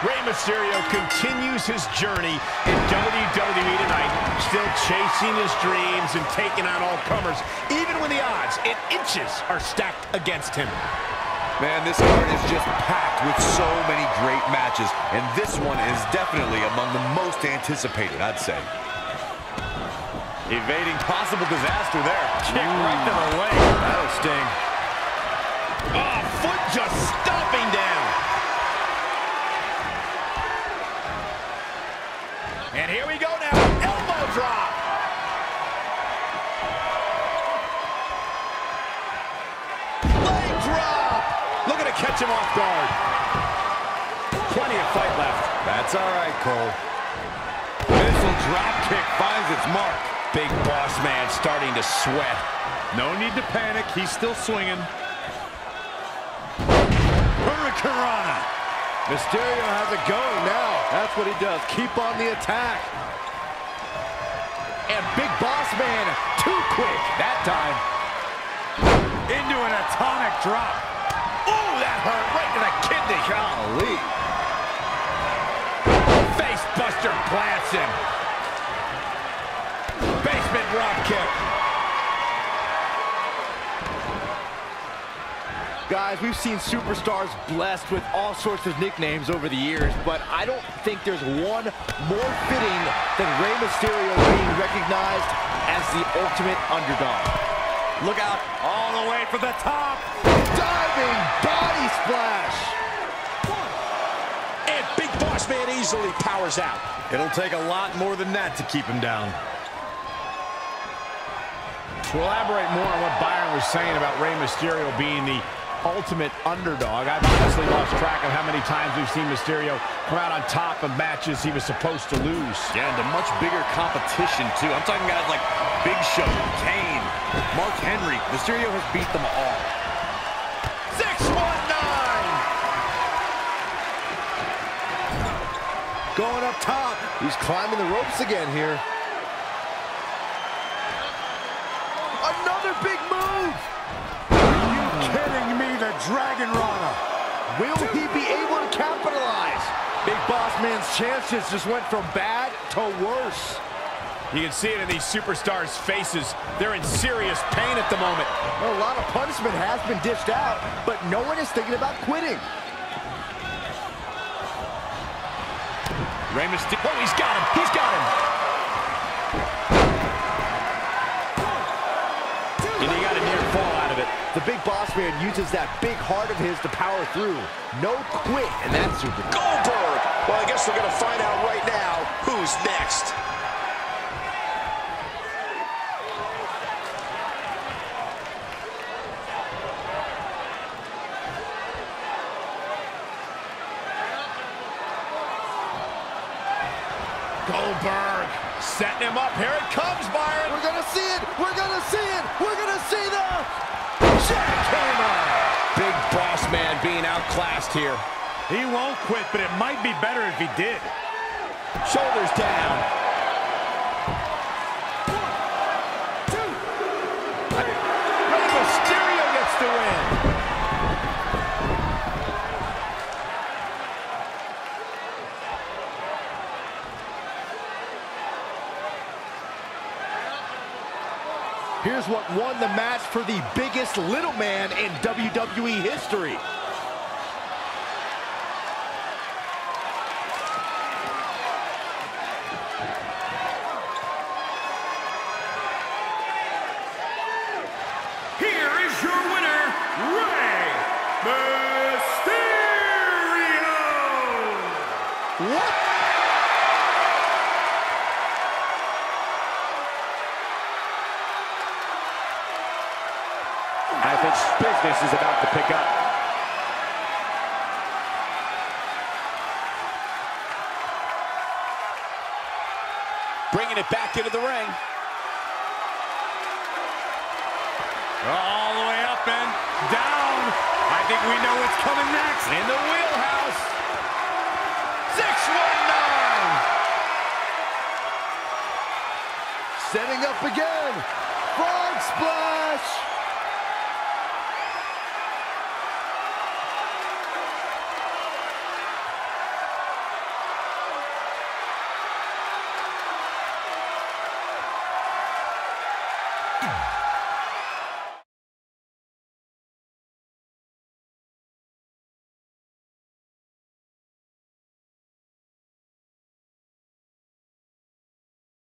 Rey Mysterio continues his journey in WWE tonight, still chasing his dreams and taking on all comers, even when the odds in inches are stacked against him. Man, this card is just packed with so many great matches, and this one is definitely among the most anticipated, I'd say. Evading possible disaster there. Kick right to the leg. That'll sting. Oh, foot just stomping down. And here we go now. Elbow drop. Leg drop. Looking to catch him off guard. Plenty of fight left. That's all right, Cole. Missile drop kick finds its mark. Big boss man starting to sweat. No need to panic. He's still swinging. Hurricanrana. Mysterio has it going now. That's what he does. Keep on the attack. And Big Boss Man too quick that time. Into an atomic drop. Ooh, that hurt right to the kidney. Golly. Face buster plants him. Basement drop kick. Guys, we've seen superstars blessed with all sorts of nicknames over the years, but I don't think there's one more fitting than Rey Mysterio being recognized as the ultimate underdog. Look out. All the way for the top. Diving body splash! And Big Boss Man easily powers out. It'll take a lot more than that to keep him down. To elaborate more on what Byron was saying about Rey Mysterio being the ultimate underdog, I've honestly lost track of how many times we've seen Mysterio come out on top of matches he was supposed to lose. Yeah, and a much bigger competition, too. I'm talking guys like Big Show, Kane, Mark Henry. Mysterio has beat them all. 619! Going up top. He's climbing the ropes again here. Dragon Rana. Will he be able to capitalize? Big Boss Man's chances just went from bad to worse. You can see it in these superstars' faces. They're in serious pain at the moment. Well, a lot of punishment has been dished out, but no one is thinking about quitting. Rey Mysterio. Oh, he's got him. He's got him. The Big Boss Man uses that big heart of his to power through. No quit, and that's super. Goldberg. Well, I guess we're going to find out right now who's next. Goldberg setting him up. Here it comes, Byron. We're gonna see it! We're gonna see it! We're gonna see the Jackhammer. Big boss man being outclassed here. He won't quit, but it might be better if he did. Shoulders down. Rey Mysterio gets the win. Here's what won the match for the biggest little man in WWE history. Here is your winner, Rey Mysterio. What? I business is about to pick up. Bringing it back into the ring. All the way up and down. I think we know what's coming next. In the wheelhouse. 619. Setting up again. Frog splash!